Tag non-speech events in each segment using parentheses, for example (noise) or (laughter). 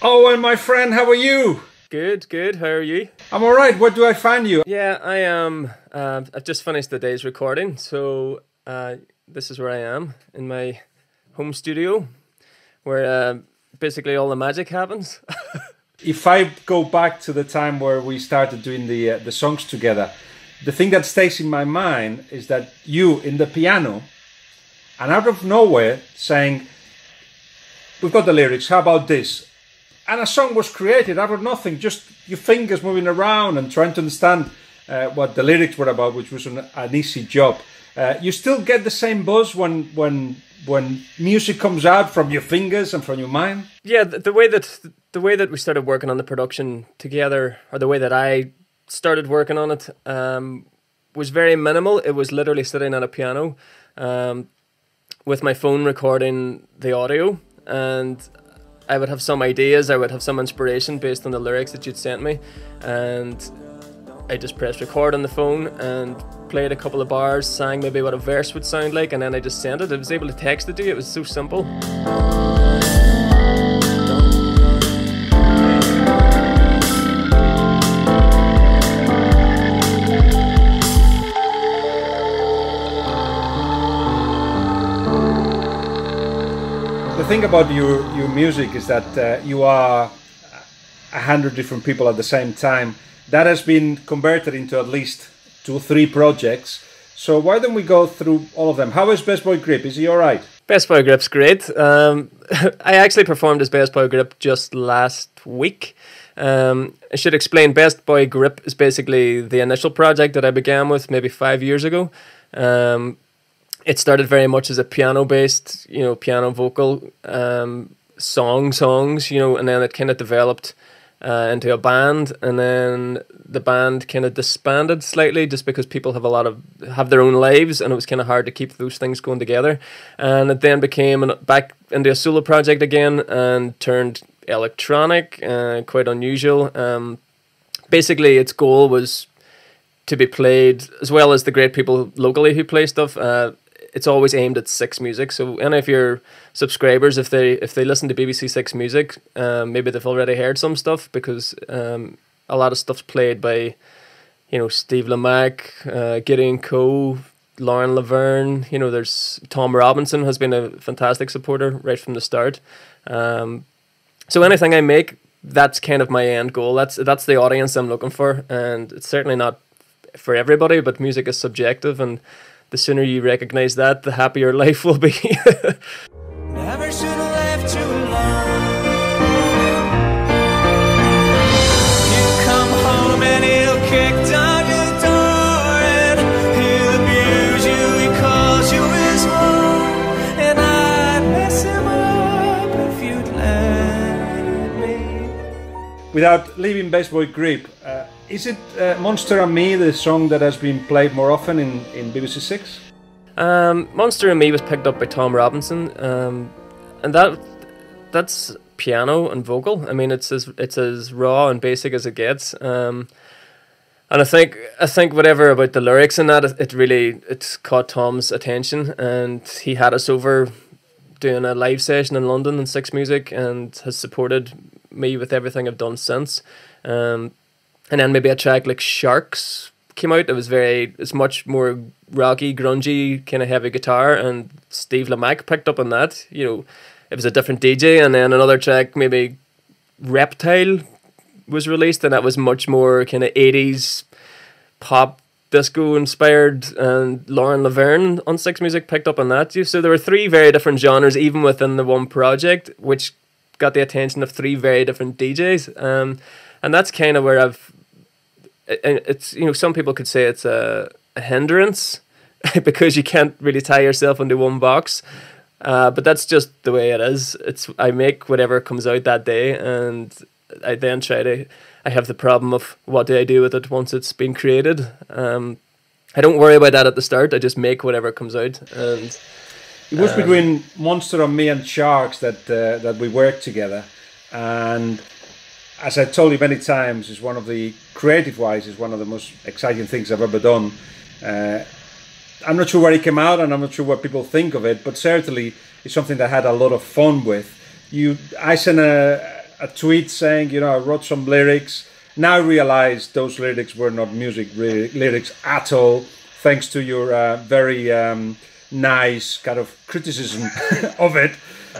Eoin, my friend, how are you? Good, good. How are you? I'm all right. Where do I find you? Yeah, I am. Uh, I've just finished the day's recording, so uh, this is where I am in my home studio, where uh, basically all the magic happens. (laughs) if I go back to the time where we started doing the uh, the songs together, the thing that stays in my mind is that you in the piano, and out of nowhere saying, "We've got the lyrics. How about this?" And a song was created out of nothing, just your fingers moving around and trying to understand uh, what the lyrics were about, which was an, an easy job. Uh, you still get the same buzz when when when music comes out from your fingers and from your mind. Yeah, the, the way that the way that we started working on the production together, or the way that I started working on it, um, was very minimal. It was literally sitting at a piano, um, with my phone recording the audio, and I would have some ideas. I would have some inspiration based on the lyrics that you'd sent me, and I just pressed record on the phone and played a couple of bars, sang maybe what a verse would sound like, and then I just sent it. I was able to text it to you. It was so simple. Thing about your your music is that uh, you are a hundred different people at the same time. That has been converted into at least two three projects. So why don't we go through all of them? How is Best Boy Grip? Is he all right? Best Boy Grip's great. Um, (laughs) I actually performed as Best Boy Grip just last week. Um, I should explain Best Boy Grip is basically the initial project that I began with maybe five years ago. Um, it started very much as a piano based, you know, piano vocal um, song songs, you know, and then it kind of developed uh, into a band, and then the band kind of disbanded slightly just because people have a lot of have their own lives, and it was kind of hard to keep those things going together. And it then became an, back into a solo project again, and turned electronic, uh, quite unusual. Um, basically, its goal was to be played as well as the great people locally who play stuff. Uh, it's always aimed at Six Music. So any of your subscribers, if they if they listen to BBC Six Music, um, maybe they've already heard some stuff because um, a lot of stuff's played by, you know, Steve Lamacq, uh, Gideon Coe, Lauren Laverne. You know, there's Tom Robinson has been a fantastic supporter right from the start. Um, so anything I make, that's kind of my end goal. That's that's the audience I'm looking for, and it's certainly not for everybody. But music is subjective, and the sooner you recognize that, the happier life will be. (laughs) Never should have left too long. You come home and he'll kick down your door and he'll abuse you. He calls you his home, and I'd mess him up if you'd let me. Without leaving Baseball Boy Grip. Uh, is it uh, Monster and Me, the song that has been played more often in, in BBC Six? Um, Monster and Me was picked up by Tom Robinson, um, and that that's piano and vocal. I mean, it's as it's as raw and basic as it gets. Um, and I think I think whatever about the lyrics and that, it, really it's caught Tom's attention, and he had us over doing a live session in London in Six Music, and has supported me with everything I've done since. Um, and then maybe a track like Sharks came out. It was very, it's much more rocky, grungy, kind of heavy guitar, and Steve Lamacq picked up on that. You know, it was a different DJ, and then another track maybe Reptile was released, and that was much more kind of eighties pop disco inspired and Lauren Laverne on Six Music picked up on that. too. So there were three very different genres even within the one project, which got the attention of three very different DJs. Um, and that's kind of where I've it's you know some people could say it's a, a hindrance (laughs) because you can't really tie yourself into one box. Uh, but that's just the way it is. It's I make whatever comes out that day, and I then try to. I have the problem of what do I do with it once it's been created. Um, I don't worry about that at the start. I just make whatever comes out, and it was um, between Monster and me and Sharks that uh, that we worked together, and as I told you many times, is one of the creative wise is one of the most exciting things I've ever done. Uh, I'm not sure where it came out, and I'm not sure what people think of it, but certainly it's something that I had a lot of fun with. You, I sent a, a tweet saying, you know, I wrote some lyrics. Now I realize those lyrics were not music lyrics at all, thanks to your uh, very um, nice kind of criticism (laughs) of it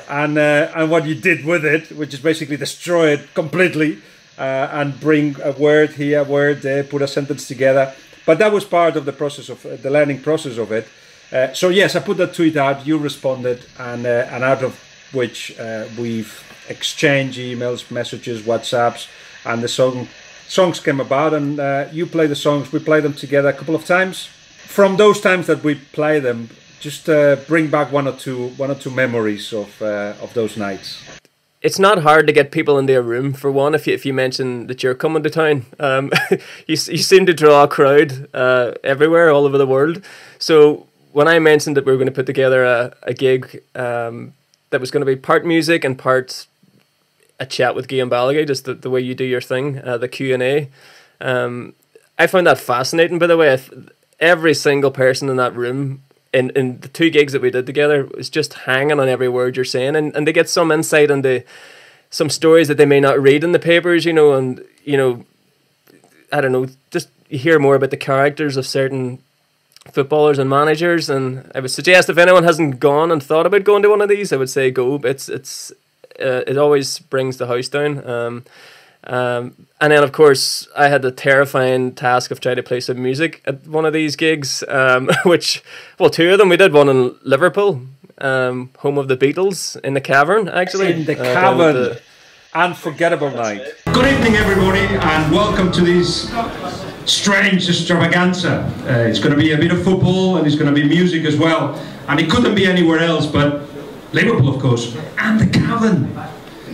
and uh, and what you did with it, which is basically destroy it completely uh, and bring a word here, a word there, put a sentence together. But that was part of the process of uh, the learning process of it. Uh, so yes, I put that tweet out. You responded, and uh, and out of which uh, we've exchanged emails, messages, WhatsApps, and the song songs came about. And you play the songs. We play them together a couple of times. From those times that we play them, just uh, bring back one or two one or two memories of uh, of those nights. It's not hard to get people in their room for one. If you if you mention that you're coming to town, um, (laughs) you you seem to draw a crowd uh, everywhere, all over the world. So when I mentioned that we were going to put together a a gig um, that was going to be part music and part a chat with Guillem Balagué, just the, the way you do your thing, uh, the Q and A. Um, I found that fascinating. By the way, every single person in that room in, in the two gigs that we did together was just hanging on every word you're saying and, and they get some insight into some stories that they may not read in the papers, you know, and you know I don't know, just you hear more about the characters of certain footballers and managers and I would suggest if anyone hasn't gone and thought about going to one of these, I would say go. It's it's uh, it always brings the house down. Um, um, and then, of course, I had the terrifying task of trying to play some music at one of these gigs, um, (laughs) which, well, two of them. We did one in Liverpool, um, home of the Beatles, in the cavern, actually. In the uh, cavern. The... Unforgettable night. Good evening, everybody, and welcome to this strange extravaganza. Uh, it's going to be a bit of football and it's going to be music as well. And it couldn't be anywhere else but Liverpool, of course, and the cavern.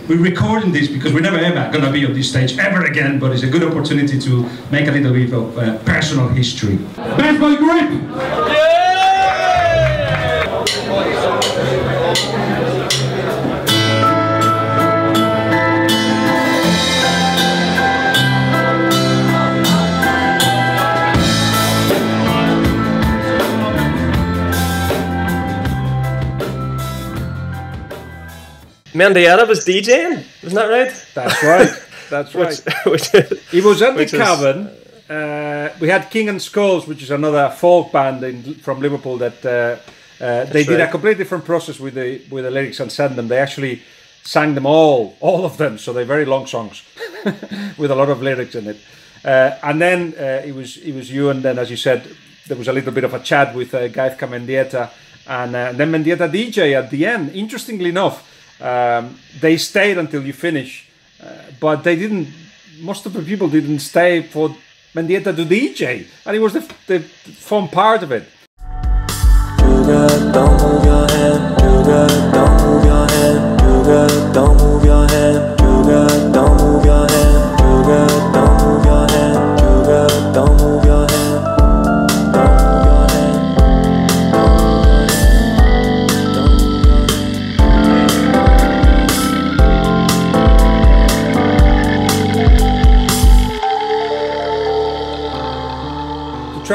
We're recording this because we're never ever going to be on this stage ever again, but it's a good opportunity to make a little bit of uh, personal history. Best boy grip! Yeah! Mendieta was DJing, isn't that right? That's right. (laughs) That's right. (laughs) which, which, he was at the Cavern. Uh, we had King and Skulls, which is another folk band in, from Liverpool that uh, uh, they did right. a completely different process with the with the lyrics and sent them. They actually sang them all, all of them. So they're very long songs (laughs) with a lot of lyrics in it. Uh, and then uh, it was it was you, and then as you said, there was a little bit of a chat with uh, Gaizka Mendieta, and, uh, and then Mendieta DJ at the end. Interestingly enough um, they stayed until you finish, uh, but they didn't. Most of the people didn't stay for Mendieta to DJ, and it was the, the fun part of it. don't move your hand. don't move your hand. don't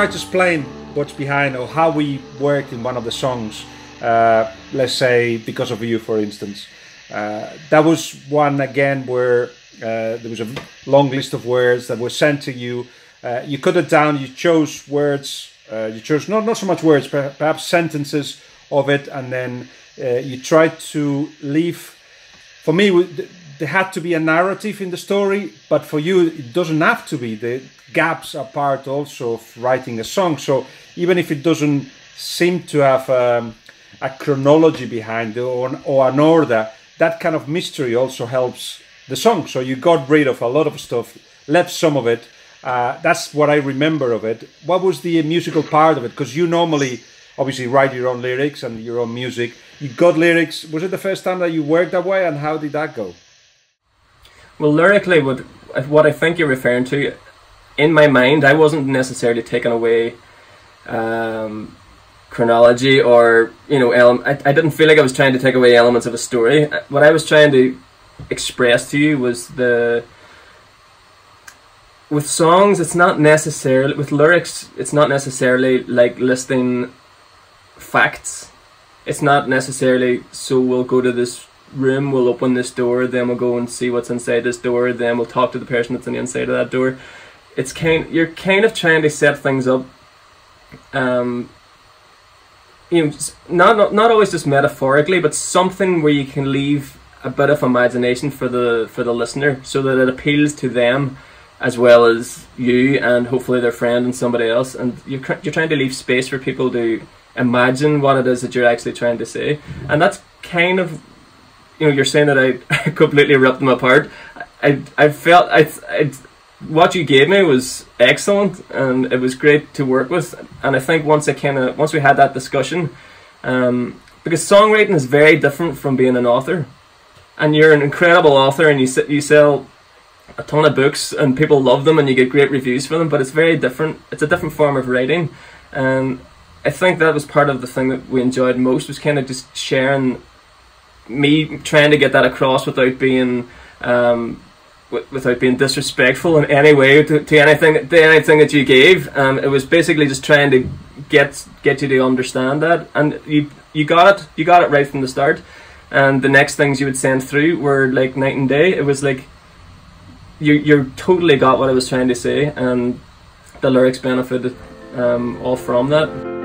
try to explain what's behind or how we worked in one of the songs. Uh, let's say because of you, for instance. Uh, that was one again where uh, there was a long list of words that were sent to you. Uh, you cut it down. You chose words. Uh, you chose not not so much words, perhaps sentences of it, and then uh, you tried to leave. For me, there had to be a narrative in the story, but for you, it doesn't have to be. The gaps are part also of writing a song. So even if it doesn't seem to have um, a chronology behind it or, or an order, that kind of mystery also helps the song. So you got rid of a lot of stuff, left some of it. Uh, that's what I remember of it. What was the musical part of it? Because you normally, obviously, write your own lyrics and your own music. You got lyrics. Was it the first time that you worked that way, and how did that go? Well, lyrically, what what I think you're referring to, in my mind, I wasn't necessarily taking away um, chronology or you know, ele- I, I didn't feel like I was trying to take away elements of a story. What I was trying to express to you was the with songs it's not necessarily with lyrics it's not necessarily like listing facts it's not necessarily so we'll go to this room, we'll open this door, then we'll go and see what's inside this door, then we'll talk to the person that's on the inside of that door. It's kind you're kind of trying to set things up um you know, not, not not always just metaphorically, but something where you can leave a bit of imagination for the for the listener, so that it appeals to them as well as you and hopefully their friend and somebody else. And you're you're trying to leave space for people to imagine what it is that you're actually trying to say, and that's kind of you know you're saying that I (laughs) completely ripped them apart. I I felt I I what you gave me was excellent and it was great to work with. And I think once I kind of once we had that discussion um, because songwriting is very different from being an author. And you're an incredible author and you you sell a ton of books and people love them and you get great reviews for them but it's very different it's a different form of writing. And I think that was part of the thing that we enjoyed most was kind of just sharing me trying to get that across without being um, without being disrespectful in any way to, to anything to anything that you gave. Um, it was basically just trying to get get you to understand that, and you you got it you got it right from the start. And the next things you would send through were like night and day. It was like you you totally got what I was trying to say, and the lyrics benefited um, all from that.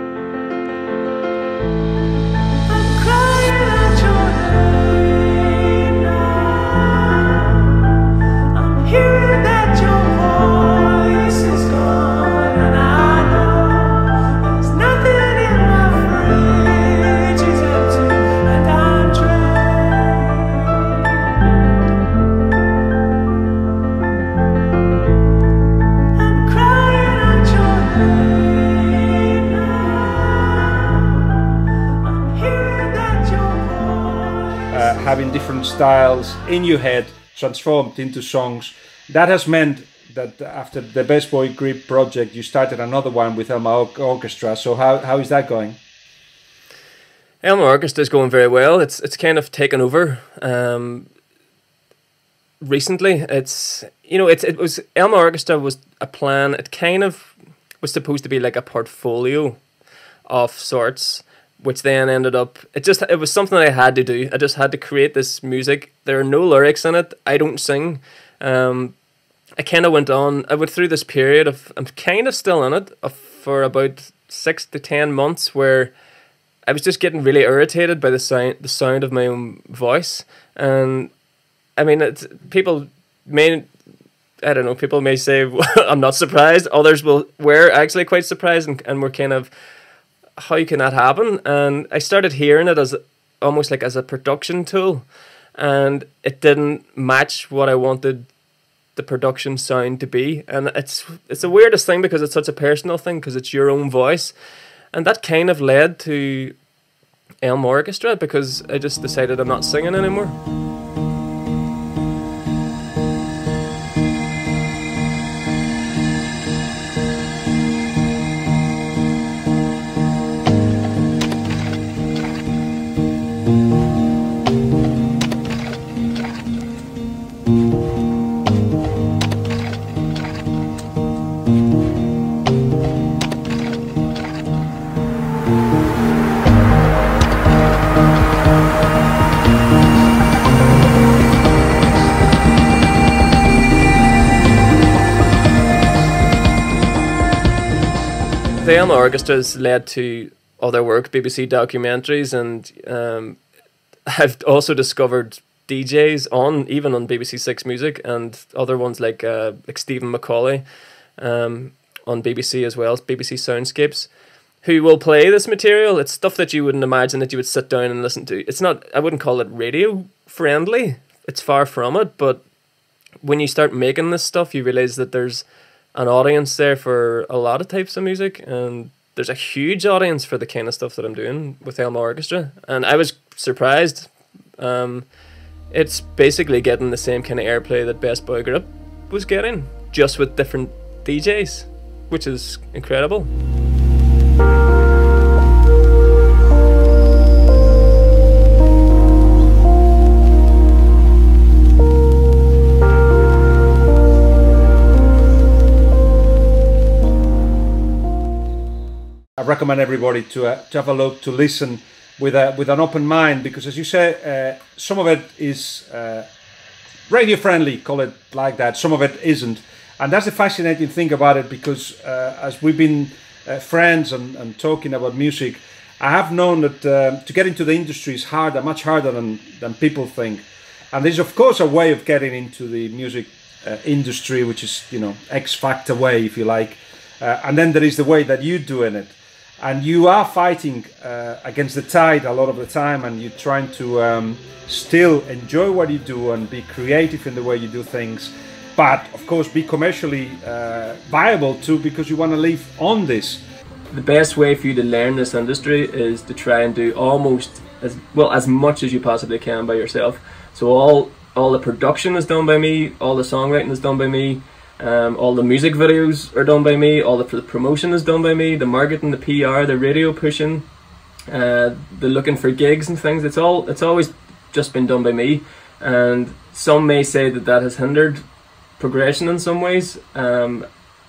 Styles in your head transformed into songs. That has meant that after the Best Boy Grip project, you started another one with Elma Orkestra. So how, how is that going? Elma Orkestra is going very well. It's it's kind of taken over. Um, recently, it's you know it's it was Elma Orkestra was a plan. It kind of was supposed to be like a portfolio of sorts which then ended up it just it was something I had to do. I just had to create this music. There are no lyrics in it. I don't sing. Um, I kind of went on. I went through this period of I'm kind of still in it for about six to ten months where I was just getting really irritated by the sound the sound of my own voice. And I mean, it's, people may I don't know. People may say (laughs) I'm not surprised. Others will were actually quite surprised and, and were kind of how can that happen? And I started hearing it as almost like as a production tool, and it didn't match what I wanted the production sound to be. And it's it's the weirdest thing because it's such a personal thing because it's your own voice, and that kind of led to Elma Orkestra because I just decided I'm not singing anymore. Elma Orkestra's led to other work, BBC documentaries, and um, I've also discovered DJs on even on BBC Six Music and other ones like uh, like Stephen Macaulay um, on BBC as well, as BBC Soundscapes, who will play this material. It's stuff that you wouldn't imagine that you would sit down and listen to. It's not. I wouldn't call it radio friendly. It's far from it. But when you start making this stuff, you realize that there's an audience there for a lot of types of music, and there's a huge audience for the kind of stuff that I'm doing with Elma Orkestra, and I was surprised. Um, it's basically getting the same kind of airplay that Best Boy Grip was getting, just with different DJs, which is incredible. Recommend everybody to, uh, to have a look, to listen with a with an open mind because, as you say, uh, some of it is uh, radio friendly, call it like that. Some of it isn't, and that's the fascinating thing about it because uh, as we've been friends and, and talking about music, I have known that uh, to get into the industry is harder, much harder than than people think, and there's of course a way of getting into the music uh, industry, which is you know X Factor way, if you like, uh, and then there is the way that you do in it, and you are fighting uh, against the tide a lot of the time, and you're trying to um, still enjoy what you do and be creative in the way you do things, but of course be commercially uh, viable too, because you want to live on this. The best way for you to learn this industry is to try and do almost as well as much as you possibly can by yourself. So all all the production is done by me, all the songwriting is done by me, um, all the music videos are done by me, all the, the promotion is done by me, the marketing, the PR, the radio pushing, uh, the looking for gigs and things. It's all it's always just been done by me, and some may say that that has hindered progression in some ways. Um,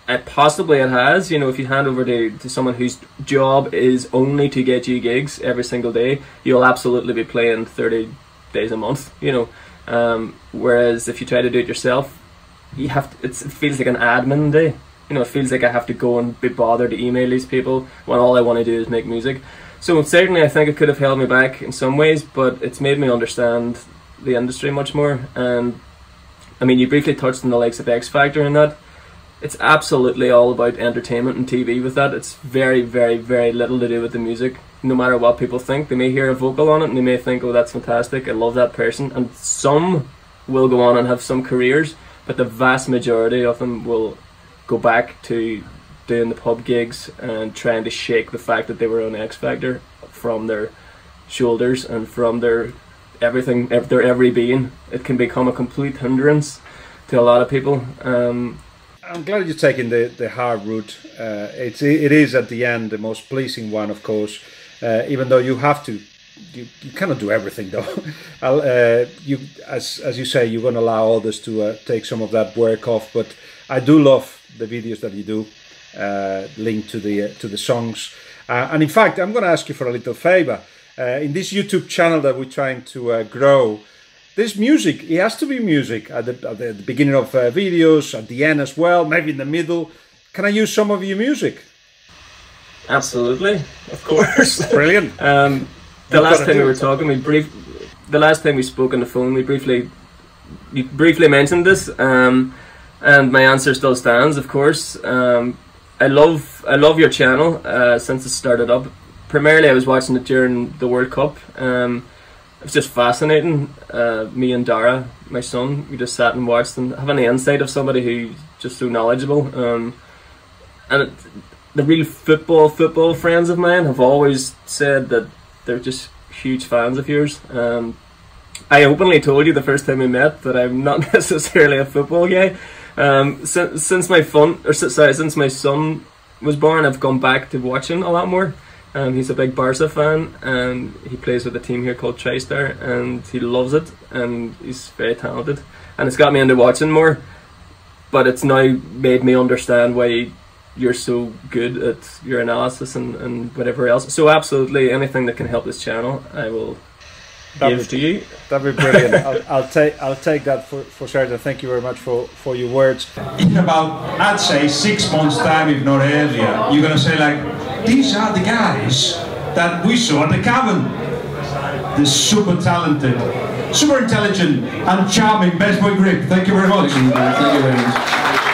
it possibly it has. You know, if you hand over to, to someone whose job is only to get you gigs every single day, you'll absolutely be playing thirty days a month. You know, um, whereas if you try to do it yourself, you have to, it feels like an admin day. You know, it feels like I have to go and be bothered to email these people when all I want to do is make music. So certainly, I think it could have held me back in some ways, but it's made me understand the industry much more. And I mean, you briefly touched on the likes of X Factor and that. It's absolutely all about entertainment and TV with that. It's very, very, very little to do with the music no matter what people think. They may hear a vocal on it and they may think, oh, that's fantastic, I love that person. And some will go on and have some careers, but the vast majority of them will go back to doing the pub gigs and trying to shake the fact that they were on X Factor from their shoulders and from their everything, their every being. It can become a complete hindrance to a lot of people. Um, I'm glad you're taking the, the hard route. Uh, it's it is at the end the most pleasing one, of course uh, even though you have to you, you cannot do everything though. (laughs) uh, you as as you say, you're going to allow others to uh, take some of that work off. But I do love the videos that you do, uh, linked to the uh, to the songs. Uh, and in fact, I'm going to ask you for a little favor. Uh, in this YouTube channel that we're trying to grow, this music. It has to be music at the, at the beginning of videos, at the end as well, maybe in the middle. Can I use some of your music? Absolutely, of course. Brilliant. (laughs) um, the last time we were talking, we brief. The last time we spoke on the phone, we briefly, you briefly mentioned this, um, and my answer still stands. Of course, um, I love I love your channel uh, since it started up. Primarily, I was watching it during the World Cup. Um, it was just fascinating. Uh, me and Dara, my son, we just sat and watched and having the insight of somebody who's just so knowledgeable. Um, and it, the real football football friends of mine have always said that they're just huge fans of yours. Um, I openly told you the first time we met that I'm not (laughs) necessarily a football guy. Um, since, since my fun or sorry, since my son was born, I've gone back to watching a lot more. Um, he's a big Barca fan, and he plays with a team here called TriStar, and he loves it, and he's very talented, and it's got me into watching more. But it's now made me understand why you're so good at your analysis and, and whatever else. So absolutely anything that can help this channel, I will that'd give be, to you. That'd be brilliant. (laughs) I'll, I'll, take I'll take that for, for certain. Thank you very much for, for your words. In about I'd say six months time, if not earlier, you're gonna say like, these are the guys that we saw at the Cavern. The super talented, super intelligent and charming best boy grip. Thank you very much. Thank you, Thank you very much.